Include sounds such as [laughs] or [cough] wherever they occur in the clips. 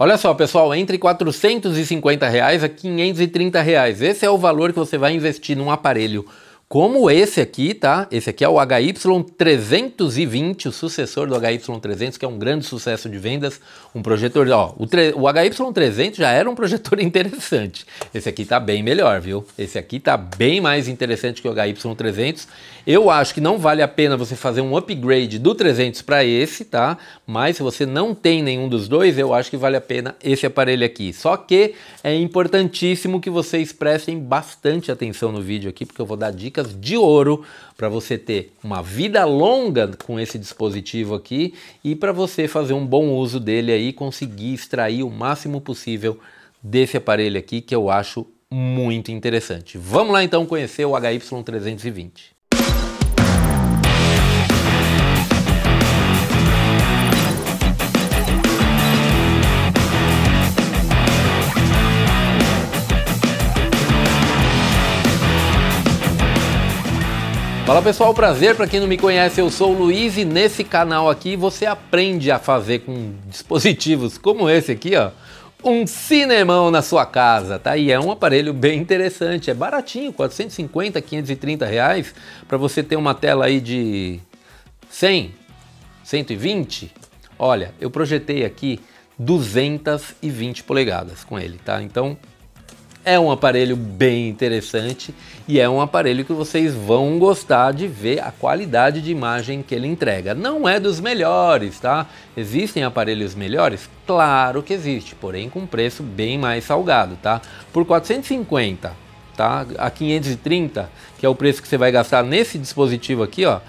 Olha só, pessoal, entre 450 reais a 530 reais. Esse é o valor que você vai investir num aparelho como esse aqui, tá? Esse aqui é o HY320, o sucessor do HY300, que é um grande sucesso de vendas, um projetor, ó, o, o HY300 já era um projetor [laughs] interessante. Esse aqui tá bem melhor, viu? Esse aqui tá bem mais interessante que o HY300. Eu acho que não vale a pena você fazer um upgrade do 300 para esse, tá? Mas se você não tem nenhum dos dois, eu acho que vale a pena esse aparelho aqui. Só que é importantíssimo que vocês prestem bastante atenção no vídeo aqui, porque eu vou dar dicas de ouro para você ter uma vida longa com esse dispositivo aqui e para você fazer um bom uso dele aí, conseguir extrair o máximo possível desse aparelho aqui que eu acho muito interessante. Vamos lá então conhecer o HY320. Fala pessoal, prazer para quem não me conhece, eu sou o Luiz e nesse canal aqui você aprende a fazer com dispositivos como esse aqui, ó, um cinemão na sua casa, tá? E é um aparelho bem interessante, é baratinho, 450, 530 reais, para você ter uma tela aí de 100, 120. Olha, eu projetei aqui 220 polegadas com ele, tá? Então é um aparelho bem interessante e é um aparelho que vocês vão gostar de ver a qualidade de imagem que ele entrega. Não é dos melhores, tá? Existem aparelhos melhores? Claro que existe, porém com preço bem mais salgado, tá? Por 450, tá? A 530, que é o preço que você vai gastar nesse dispositivo aqui, ó,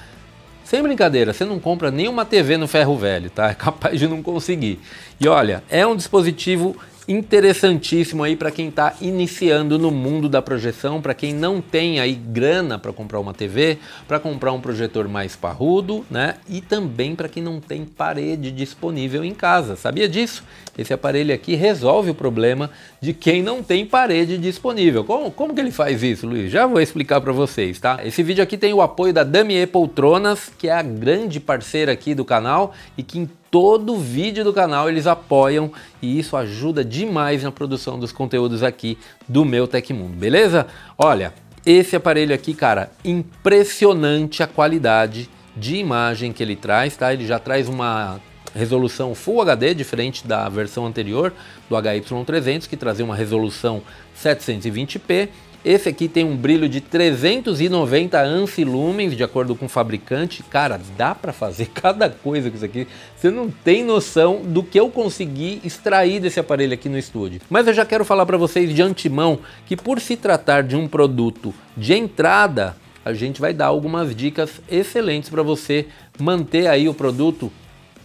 sem brincadeira, você não compra nenhuma TV no ferro velho, tá? É capaz de não conseguir. E olha, é um dispositivo interessantíssimo aí para quem está iniciando no mundo da projeção, para quem não tem aí grana para comprar uma TV, para comprar um projetor mais parrudo, né? E também para quem não tem parede disponível em casa. Sabia disso? Esse aparelho aqui resolve o problema de quem não tem parede disponível. Como, como que ele faz isso, Luiz? Já vou explicar para vocês, tá? Esse vídeo aqui tem o apoio da Damier Poltronas, que é a grande parceira aqui do canal e que todo vídeo do canal eles apoiam e isso ajuda demais na produção dos conteúdos aqui do meu Tecmundo, beleza? Olha, esse aparelho aqui, cara, impressionante a qualidade de imagem que ele traz, tá? Ele já traz uma resolução Full HD, diferente da versão anterior do HY300, que trazia uma resolução 720p esse aqui tem um brilho de 390 ANSI lumens, de acordo com o fabricante. Cara, dá para fazer [laughs] cada coisa com isso aqui. Você não tem noção do que eu consegui extrair desse aparelho aqui no estúdio. Mas eu já quero falar para vocês de antemão que por se tratar de um produto de entrada, a gente vai dar algumas dicas excelentes para você manter aí o produto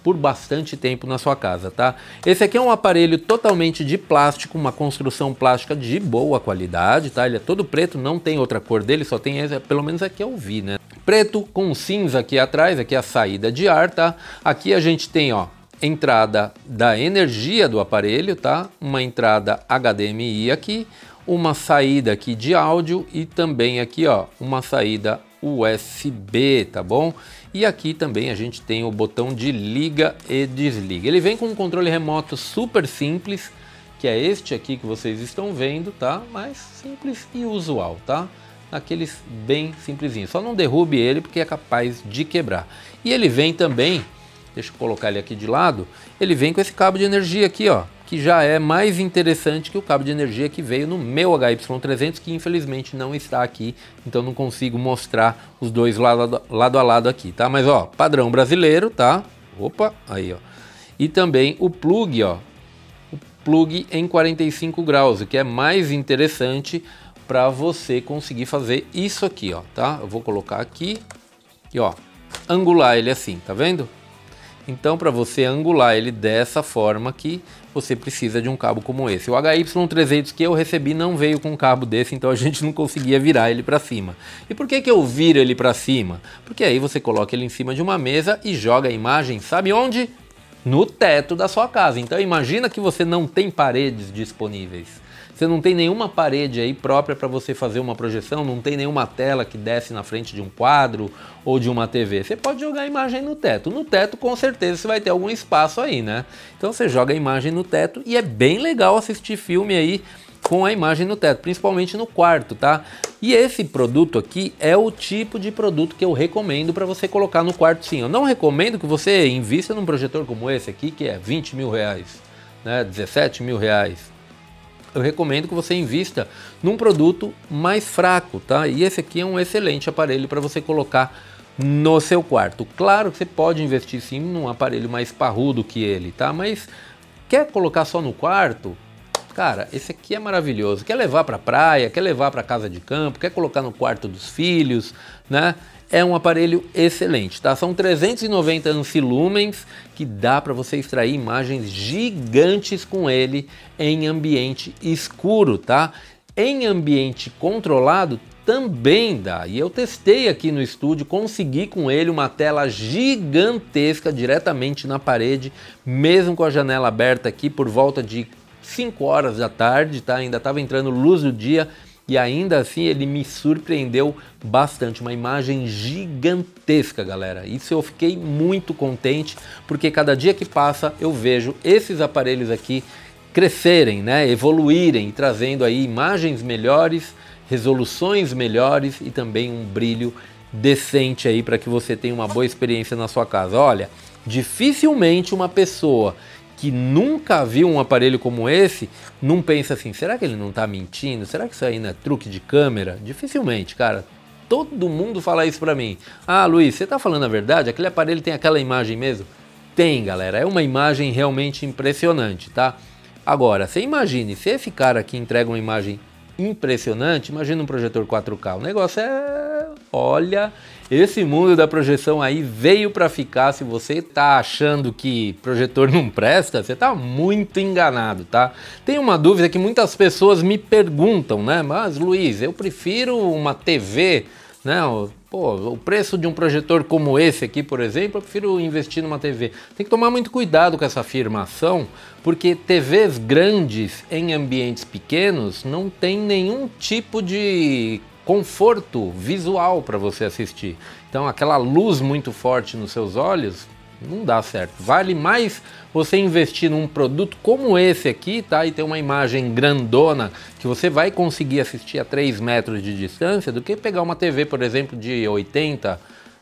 por bastante tempo na sua casa, tá? Esse aqui é um aparelho totalmente de plástico, uma construção plástica de boa qualidade, tá? Ele é todo preto, não tem outra cor dele, só tem esse, pelo menos aqui eu vi, né? Preto com cinza aqui atrás, aqui é a saída de ar, tá? Aqui a gente tem, ó, entrada da energia do aparelho, tá? Uma entrada HDMI aqui, uma saída aqui de áudio e também aqui, ó, uma saída USB, tá bom? E aqui também a gente tem o botão de liga e desliga. Ele vem com um controle remoto super simples, que é este aqui que vocês estão vendo, tá? Mas simples e usual, tá? Aqueles bem simplesinhos. Só não derrube ele porque é capaz de quebrar. E ele vem também, deixa eu colocar ele aqui de lado, ele vem com esse cabo de energia aqui, ó que já é mais interessante que o cabo de energia que veio no meu HY300, que infelizmente não está aqui, então não consigo mostrar os dois lado, lado a lado aqui, tá? Mas ó, padrão brasileiro, tá? Opa, aí ó. E também o plug, ó, o plug em 45 graus, o que é mais interessante para você conseguir fazer isso aqui, ó, tá? Eu vou colocar aqui e ó, angular ele assim, tá vendo? Então, para você angular ele dessa forma aqui, você precisa de um cabo como esse. O HY300 que eu recebi não veio com um cabo desse, então a [laughs] gente não conseguia virar ele para cima. E por que, que eu viro ele para cima? Porque aí você coloca ele em cima de uma mesa e joga a imagem, sabe onde? No teto da sua casa. Então imagina que você não tem paredes disponíveis. Você não tem nenhuma parede aí própria para você fazer uma projeção, não tem nenhuma tela que desce na frente de um quadro ou de uma TV. Você pode jogar a imagem no teto. No teto, com certeza, você vai ter algum espaço aí, né? Então você joga a imagem no teto e é bem legal assistir filme aí com a imagem no teto, principalmente no quarto, tá? E esse produto aqui é o tipo de produto que eu recomendo para você colocar no quarto sim. Eu não recomendo que você invista num projetor como esse aqui, que é 20 mil reais, né? 17 mil reais. Eu recomendo que você invista num produto mais fraco, tá? E esse aqui é um excelente aparelho para você colocar no seu quarto. Claro que você pode investir sim num aparelho mais parrudo que ele, tá? Mas quer colocar só no quarto? Cara, esse aqui é maravilhoso. Quer levar para praia, quer levar para casa de campo, quer colocar no quarto dos filhos, né? É um aparelho excelente, tá? São 390 ancilumens que dá para você extrair imagens gigantes com ele em ambiente escuro, tá? Em ambiente controlado também dá. E eu testei aqui no estúdio, consegui com ele uma tela gigantesca diretamente na parede, mesmo com a janela aberta aqui por volta de 5 horas da tarde, tá? Ainda estava entrando luz do dia e ainda assim ele me surpreendeu bastante. Uma imagem gigantesca, galera. Isso eu fiquei muito contente porque cada dia que passa eu vejo esses aparelhos aqui crescerem, né? Evoluírem, trazendo aí imagens melhores, resoluções melhores e também um brilho decente aí para que você tenha uma boa experiência na sua casa. Olha, dificilmente uma pessoa que nunca viu um aparelho como esse, não pensa assim, será que ele não está mentindo? Será que isso aí não é truque de câmera? Dificilmente, cara. Todo mundo fala isso para mim. Ah, Luiz, você está falando a verdade? Aquele aparelho tem aquela imagem mesmo? Tem, galera. É uma imagem realmente impressionante, tá? Agora, você imagine, se esse cara aqui entrega uma imagem impressionante, imagina um projetor 4K. O negócio é... Olha, esse mundo da projeção aí veio para ficar. Se você tá achando que projetor não presta, você tá muito enganado, tá? Tem uma dúvida que muitas pessoas me perguntam, né? Mas Luiz, eu prefiro uma TV, né? Pô, o preço de um projetor como esse aqui, por exemplo, eu prefiro investir numa TV. Tem que tomar muito cuidado com essa afirmação, porque TVs grandes em ambientes pequenos não tem nenhum tipo de conforto visual para você assistir. Então, aquela luz muito forte nos seus olhos não dá certo. Vale mais você investir num produto como esse aqui, tá? E ter uma imagem grandona que você vai conseguir assistir a 3 metros de distância do que pegar uma TV, por exemplo, de 80,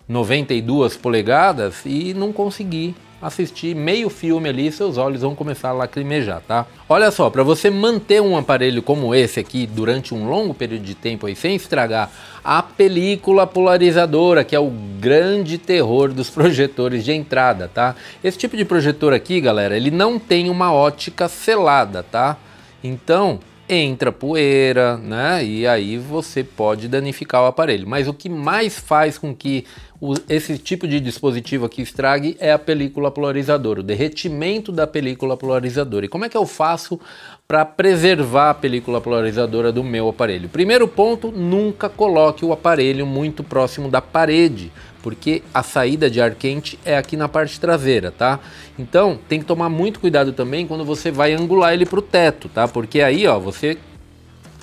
92 polegadas e não conseguir assistir meio filme ali, seus olhos vão começar a lacrimejar, tá? Olha só, para você manter um aparelho como esse aqui durante um longo período de tempo aí sem estragar a película polarizadora, que é o grande terror dos [laughs] projetores de entrada, tá? Esse tipo de projetor aqui, galera, ele não tem uma ótica selada, tá? Então, entra poeira, né? E aí você pode danificar o aparelho. Mas o que mais faz com que o, esse tipo de dispositivo aqui estrague é a película polarizadora, o derretimento da película polarizadora. E como é que eu faço para preservar a película polarizadora do meu aparelho? Primeiro ponto, nunca coloque o aparelho muito próximo da parede, porque a saída de ar quente é aqui na parte traseira, tá? Então tem que tomar muito cuidado também quando você vai angular ele para o teto, tá? Porque aí, ó, você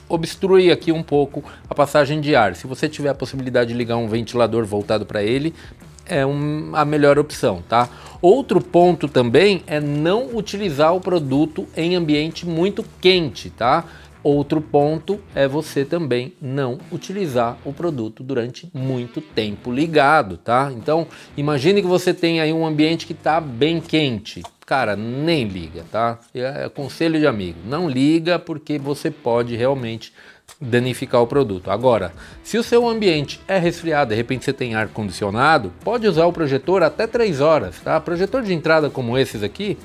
obstrui aqui um pouco a passagem de ar. Se você tiver a possibilidade de ligar um ventilador voltado para ele, é um, a melhor opção, tá? Outro ponto também é não utilizar o produto em ambiente muito quente, tá? Outro ponto é você também não utilizar o produto durante muito tempo ligado, tá? Então, imagine que você tem aí um ambiente que está bem quente. Cara, nem liga, tá? É, é conselho de amigo. Não liga porque você pode realmente danificar o produto. Agora, se o seu ambiente é resfriado, de repente você tem ar condicionado, pode usar o projetor até 3 horas, tá? Projetor de entrada como esses aqui,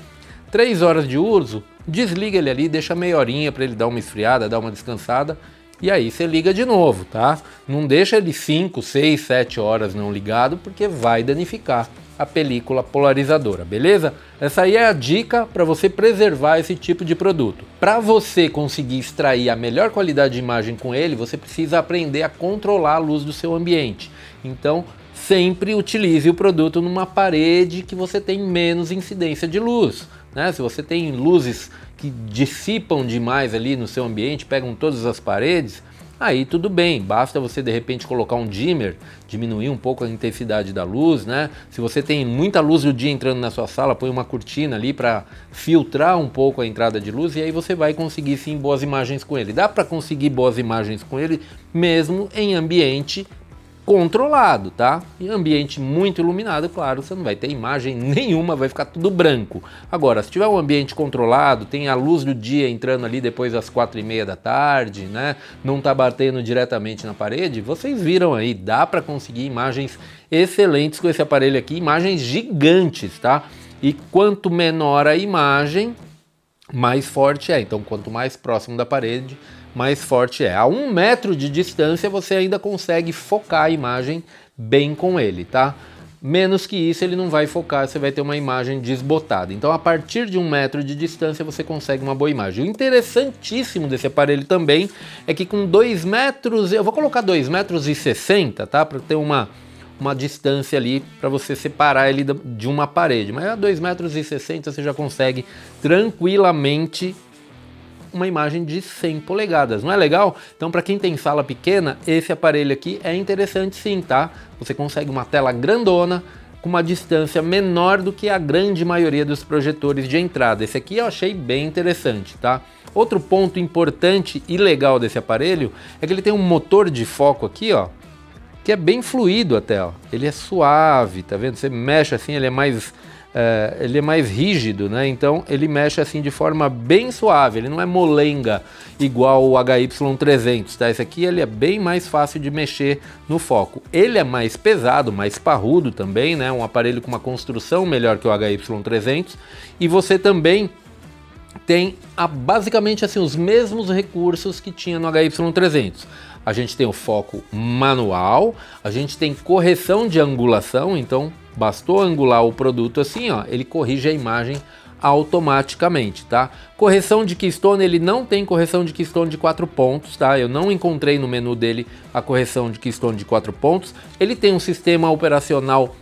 3 horas de uso, desliga ele ali, deixa meia horinha para ele dar uma esfriada, dar uma descansada e aí você liga de novo, tá? Não deixa ele 5, 6, 7 horas não ligado porque vai danificar a película polarizadora, beleza? Essa aí é a dica para você preservar esse tipo de produto. Para você conseguir extrair a melhor qualidade de imagem com ele, você precisa aprender a controlar a luz do seu ambiente. Então, sempre utilize o produto numa parede que você tem menos incidência de luz né? Se você tem luzes que dissipam demais ali no seu ambiente, pegam todas as paredes, aí tudo bem, basta você de repente colocar um dimmer, diminuir um pouco a intensidade da luz, né? Se você tem muita luz do dia entrando na sua sala, põe uma cortina ali para filtrar um pouco a entrada de luz e aí você vai conseguir sim boas imagens com ele. Dá para conseguir boas imagens com ele mesmo em ambiente controlado, tá? Em ambiente muito iluminado, claro, você não vai ter imagem [laughs] nenhuma, vai ficar tudo branco. Agora, se tiver um ambiente controlado, tem a luz do dia entrando ali depois das quatro e meia da tarde, né? Não tá batendo diretamente na parede, vocês viram aí, dá para conseguir imagens excelentes com esse aparelho aqui, imagens gigantes, tá? E quanto menor a imagem, mais forte é. Então, quanto mais próximo da parede, mais forte é. A um metro de distância você ainda consegue focar a imagem bem com ele, tá? Menos que isso ele não vai focar, você vai ter uma imagem desbotada. Então a partir de um metro de distância você consegue uma boa imagem. O interessantíssimo desse aparelho também é que com 2 metros, eu vou colocar 2 metros e 60, tá? Para ter uma, uma distância ali para você separar ele de uma parede. Mas a 2 metros e 60 você já consegue tranquilamente uma imagem de 100 polegadas, não é legal? Então para quem tem sala pequena, esse aparelho aqui é interessante sim, tá? Você consegue uma tela grandona, com uma distância menor do que a grande maioria dos projetores de entrada. Esse aqui eu achei bem interessante, tá? Outro ponto importante e legal desse aparelho é que ele tem um motor de foco aqui, ó, que é bem fluido até, ó. Ele é suave, tá vendo? Você mexe assim, ele é mais é, ele é mais rígido, né? Então ele mexe assim de forma bem suave, ele não é molenga igual o HY300, tá? Esse aqui ele é bem mais fácil de mexer no foco. Ele é mais pesado, mais parrudo também, né? Um aparelho com uma construção melhor que o HY300 e você também tem a, basicamente assim os mesmos recursos que tinha no HY300 a gente tem o foco manual, a gente tem correção de angulação, então bastou angular o produto assim, ó, ele corrige a imagem automaticamente, tá? Correção de keystone, ele não tem correção de keystone de quatro pontos, tá? Eu não encontrei no menu dele a correção de keystone de quatro pontos. Ele tem um sistema operacional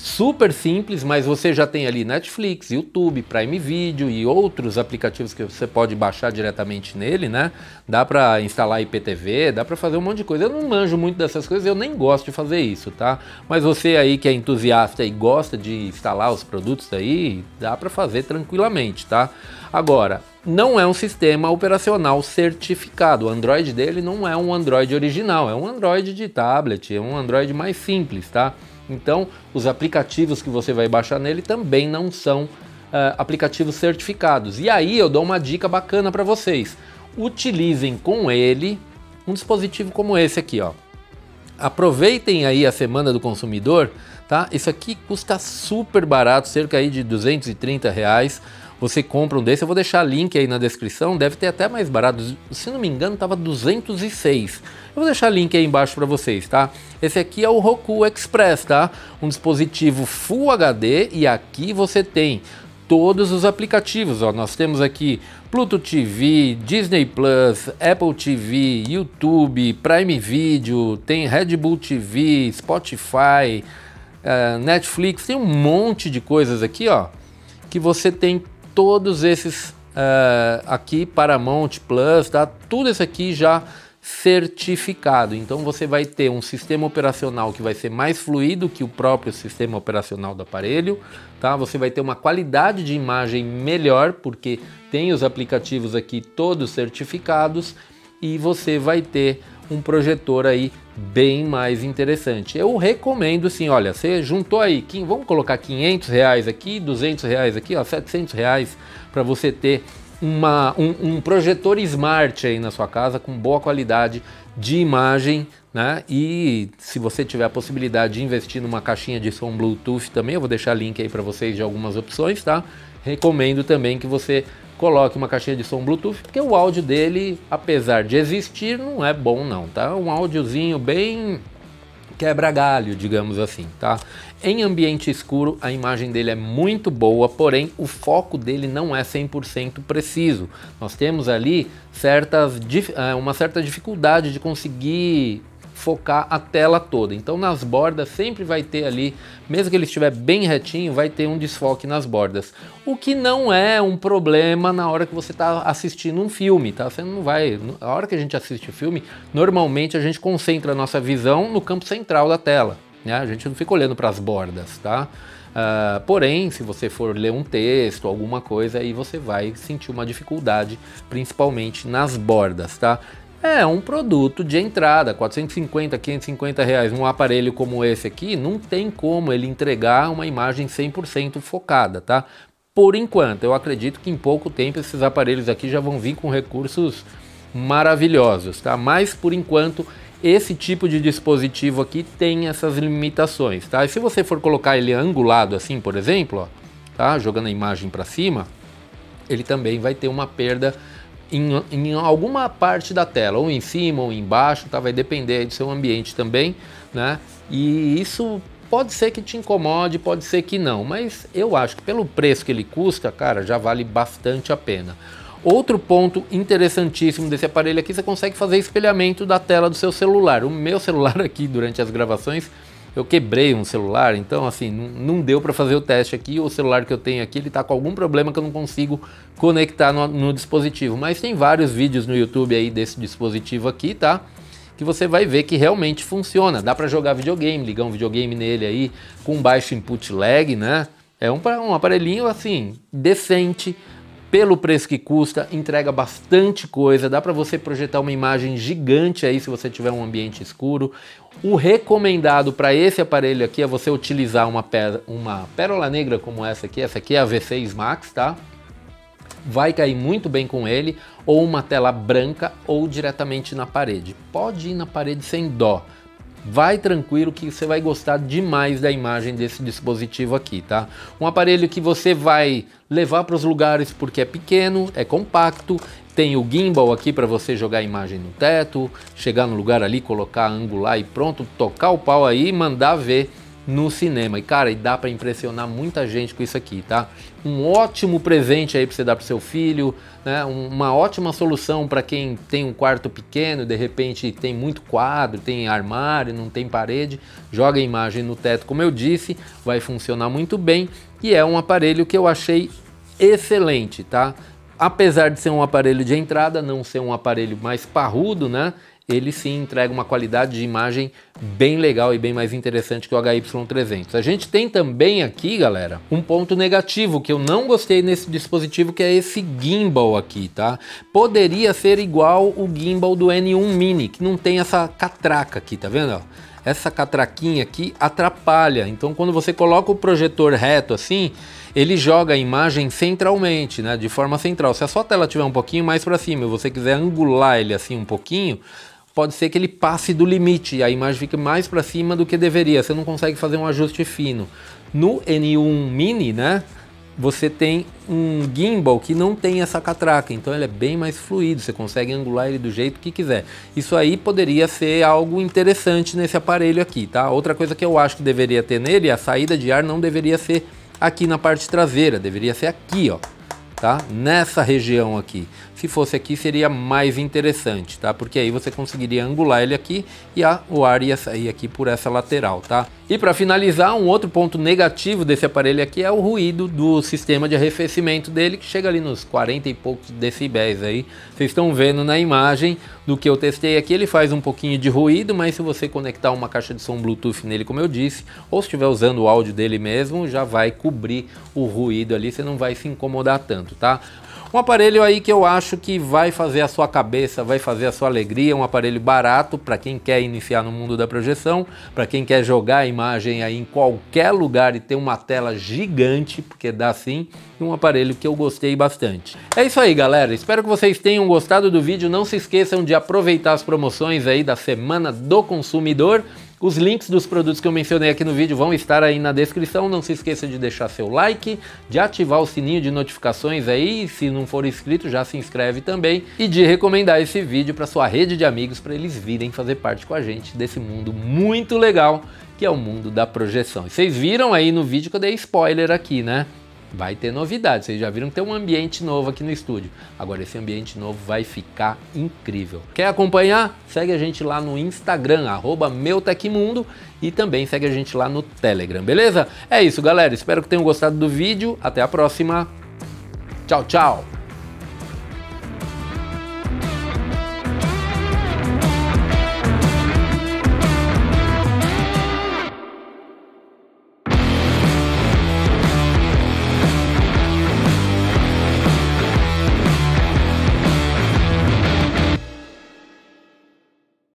super simples, mas você já tem ali Netflix, YouTube, Prime Video e outros aplicativos que você pode baixar diretamente nele, né? Dá para instalar IPTV, dá para fazer um monte de coisa. Eu não manjo muito dessas coisas, eu nem gosto de fazer isso, tá? Mas você aí que é entusiasta e gosta de instalar os produtos aí, dá para fazer tranquilamente, tá? Agora, não é um sistema operacional certificado. O Android dele não é um Android original, é um Android de tablet, é um Android mais simples, tá? Então, os aplicativos que você vai baixar nele também não são uh, aplicativos certificados. E aí eu dou uma dica bacana para vocês. Utilizem com ele um dispositivo como esse aqui, ó. Aproveitem aí a semana do consumidor, tá? Isso aqui custa super barato, cerca aí de 230 reais você compra um desse, eu vou deixar link aí na descrição, deve ter até mais barato, se não me engano estava 206. Eu vou deixar link aí embaixo para vocês, tá? Esse aqui é o Roku Express, tá? Um dispositivo Full HD e aqui você tem todos os aplicativos, ó. Nós temos aqui Pluto TV, Disney Plus, Apple TV, YouTube, Prime Video, tem Red Bull TV, Spotify, uh, Netflix, tem um monte de coisas aqui, ó, que você tem todos esses uh, aqui, Paramount Plus, tá? Tudo isso aqui já certificado. Então você vai ter um sistema operacional que vai ser mais fluido que o próprio sistema operacional do aparelho, tá? Você vai ter uma qualidade de imagem melhor porque tem os aplicativos aqui todos certificados e você vai ter um projetor aí bem mais interessante. Eu recomendo sim, olha, você juntou aí, vamos colocar 500 reais aqui, 200 reais aqui, ó, 700 reais para você ter uma, um, um, projetor smart aí na sua casa com boa qualidade de imagem, né? E se você tiver a possibilidade de investir numa caixinha de som Bluetooth também, eu vou deixar link aí para vocês de algumas opções, tá? Recomendo também que você coloque uma caixinha de som Bluetooth, porque o áudio dele, apesar de existir, não é bom não, tá? Um áudiozinho bem quebra-galho, digamos assim, tá? Em ambiente escuro, a imagem dele é muito boa, porém o foco dele não é 100% preciso. Nós temos ali certas, é, uma certa dificuldade de conseguir focar a tela toda. Então nas bordas sempre vai ter ali, mesmo que ele estiver bem retinho, vai ter um desfoque nas bordas. O que não é um problema na hora que você está assistindo um filme, tá? Você não vai, a hora que a gente assiste filme, normalmente a gente concentra a nossa visão no campo central da tela, né? A gente não fica olhando para as bordas, tá? Uh, porém, se você for ler um texto, alguma coisa, aí você vai sentir uma dificuldade, principalmente nas bordas, tá? É um produto de entrada, 450, 550 reais. Um aparelho como esse aqui, não tem como ele entregar uma imagem 100% focada, tá? Por enquanto, eu acredito que em pouco tempo esses aparelhos aqui já vão vir com recursos maravilhosos, tá? Mas por enquanto esse tipo de dispositivo aqui tem essas limitações, tá? E se você for colocar ele angulado assim, por exemplo, ó, tá? Jogando a imagem para cima, ele também vai ter uma perda em, em, alguma parte da tela, ou em cima ou embaixo, tá? Vai depender do seu ambiente também, né? E isso pode ser que te incomode, pode ser que não, mas eu acho que pelo preço que ele custa, cara, já vale bastante a pena. Outro ponto interessantíssimo desse aparelho aqui, você consegue fazer espelhamento da tela do seu celular. O meu [laughs] celular aqui, durante as gravações, eu quebrei um celular, então assim, não, deu para fazer o teste aqui. O celular que eu tenho aqui, ele está com algum problema que eu não consigo conectar no, no dispositivo. Mas tem vários vídeos no YouTube aí desse dispositivo aqui, tá? que você vai ver que realmente funciona. Dá para jogar videogame, ligar um videogame nele aí com baixo input lag, né? É um, um aparelhinho assim decente, pelo preço que custa, entrega bastante coisa, dá para você projetar uma imagem gigante aí se você tiver um ambiente escuro. O recomendado para esse aparelho aqui é você utilizar uma, uma pérola negra como essa aqui, essa aqui é a V6 Max, tá? Vai cair muito bem com ele, ou uma tela branca ou diretamente na parede. Pode ir na parede sem dó. Vai tranquilo que você vai gostar demais da imagem desse dispositivo aqui, tá? Um aparelho que você vai levar para os lugares porque é pequeno, é compacto, tem o gimbal aqui para você jogar a imagem no teto, chegar no lugar ali, colocar angular e pronto, tocar o pau aí e mandar ver no cinema. E cara, e dá para impressionar muita gente com isso aqui, tá? Um ótimo presente aí para você dar para seu filho, né? Uma ótima solução para quem tem um quarto pequeno, de repente tem muito quadro, tem armário, não tem parede, joga a imagem no teto, como eu disse, vai funcionar muito bem e é um aparelho que eu achei excelente, tá? Apesar de ser um aparelho de entrada, não ser um aparelho mais parrudo, né? ele sim entrega uma qualidade de imagem bem legal e bem mais interessante que o HY300. A gente tem também aqui, galera, um ponto negativo que eu não gostei nesse dispositivo, que é esse gimbal aqui, tá? Poderia ser igual o gimbal do N1 Mini, que não tem essa catraca aqui, tá vendo? Essa catraquinha aqui atrapalha, então quando você coloca o projetor reto assim, ele joga a imagem centralmente, né, de forma central. Se a sua tela tiver um pouquinho mais para cima e você quiser angular ele assim um pouquinho, pode ser que ele passe do limite e a imagem fique mais para cima do que deveria. Você não consegue fazer um ajuste fino. No N1 Mini, né? Você tem um gimbal que não tem essa catraca, então ele é bem mais fluido, você consegue angular ele do jeito que quiser. Isso aí poderia ser algo interessante nesse aparelho aqui, tá? Outra coisa que eu acho que deveria ter nele, a saída de ar não deveria ser aqui na parte traseira, deveria ser aqui, ó tá? Nessa região aqui. Se fosse aqui seria mais interessante, tá? Porque aí você conseguiria angular ele aqui e a, o ar ia sair aqui por essa lateral, tá? E para finalizar, um outro ponto negativo desse aparelho aqui é o ruído do sistema de arrefecimento dele, que chega ali nos 40 e poucos decibéis aí. Vocês estão vendo na imagem do que eu testei aqui, ele faz um pouquinho de ruído, mas se você conectar uma caixa de som Bluetooth nele, como eu disse, ou se estiver usando o áudio dele mesmo, já vai cobrir o ruído ali, você não vai se incomodar tanto, tá? Um aparelho aí que eu acho que vai fazer a sua cabeça, vai fazer a sua alegria, um aparelho barato para quem quer iniciar no mundo da projeção, para quem quer jogar a imagem aí em qualquer lugar e ter uma tela gigante, porque dá sim, um aparelho que eu gostei bastante. É isso aí, galera. Espero que vocês tenham gostado do vídeo. Não se esqueçam de aproveitar as promoções aí da Semana do Consumidor. Os links dos produtos que eu mencionei aqui no vídeo vão estar aí na descrição. Não se esqueça de deixar seu like, de ativar o sininho de notificações aí. Se não for inscrito, já se inscreve também. E de recomendar esse vídeo para sua rede de amigos para eles virem fazer parte com a gente desse mundo muito legal que é o mundo da projeção. E vocês viram aí no vídeo que eu dei spoiler aqui, né? Vai ter novidade. Vocês já viram que tem um ambiente novo aqui no estúdio. Agora esse ambiente novo vai ficar incrível. Quer acompanhar? Segue a gente lá no Instagram, meutecmundo e também segue a gente lá no Telegram, beleza? É isso, galera. Espero que tenham gostado do vídeo. Até a próxima. Tchau, tchau.